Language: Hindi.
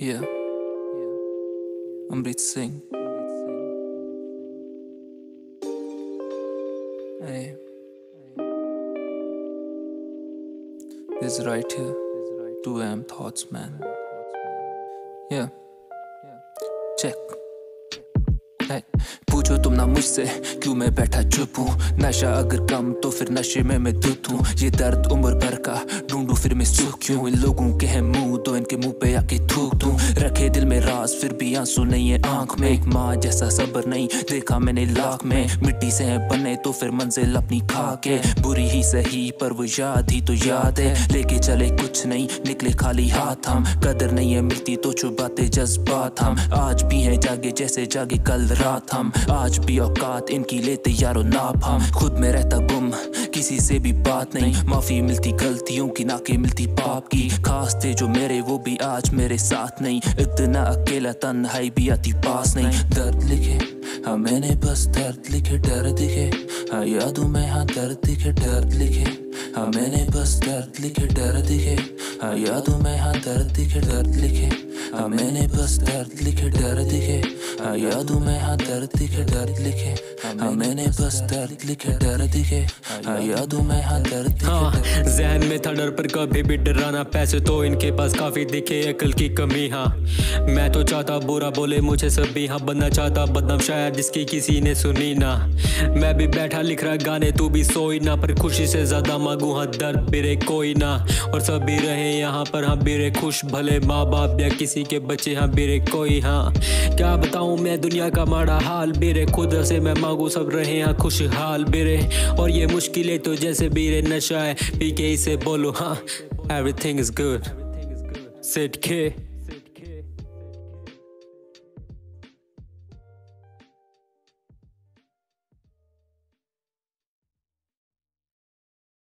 Yeah. Hey. This is right here. 2 am thoughts, man. Yeah. Check. Hey. पूछो तुम ना मुझसे क्यों मैं बैठा चुप हूँ नशा अगर कम तो फिर नशे में मैं दुत हूँ ये दर्द उम्र भर का फिर मैं सुख क्यों? इन लोगों के हैं मुँह तो इनके मुँह पे आके थूक दूँ। रखे दिल में राज, फिर भी आँसू नहीं है आँख में। एक माँ जैसा सबर नहीं, देखा मैंने लाख में। मिट्टी से है बने तो फिर मंजिल अपनी खा के बुरी ही सही, पर वो याद ही तो याद है। लेके चले कुछ नहीं, निकले खाली हाथ हम। कदर नहीं है मिलती तो छुपाते जज्बात हम। आज भी है जागे जैसे जागे कल रात हम। आज भी औकात, इनकी लेते यारो नाप हम। खुद में रहता गुम किसी से भी बात नहीं। माफ़ी मिलती गलतियों की ना के मिलती पाप की। खास थे जो मेरे, वो भी आज मेरे साथ नहीं। इतना अकेला तन्हाई भी आती पास नहीं। दर्द लिखे हाँ मैंने बस दर्द लिखे, डर दिखे। हाँ यादों में हाँ दर्द दिखे दर्द लिखे। हाँ मैंने बस दर्द लिखे, डर दिखे। हाँ यादों में हाँ दर्द दिखे दर्द लिखे। हाँ मैंने बस दर्द लिखे, डर दिखे। हाँ यादों में हाँ दर्द दिखे दर्द लिखे। हाँ मैंने बस दर्द लिखे डर दिखे। हाँ यादों में हाँ दर्द दिखे हाँ जहन में था डर पर कभी भी डराना। पैसे तो इनके पास काफ़ी दिखे अकल की कमी हाँ। मैं तो चाहता बुरा बोले मुझे सभी हाँ बनना चाहता। बदनाम शायद जिसकी किसी ने सुनी ना। मैं भी बैठा लिख रहा गाने तू भी सोई ना। पर खुशी से ज़्यादा मांगू हाँ दर्द बिरे कोई ना। और सभी रहे यहाँ पर हाँ बिरे खुश भले माँ बाप या किसी के बच्चे हाँ बिरे कोई हाँ। क्या बताऊँ मैं दुनिया का माड़ा हाल। बेरे खुद से मैं मांगू सब रहे हैं खुशहाल बेरे और ये मुश्किलें तो जैसे बेरे नशा है, पी के इसे बोलो हाँ। Every everything is good set के